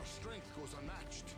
Our strength goes unmatched.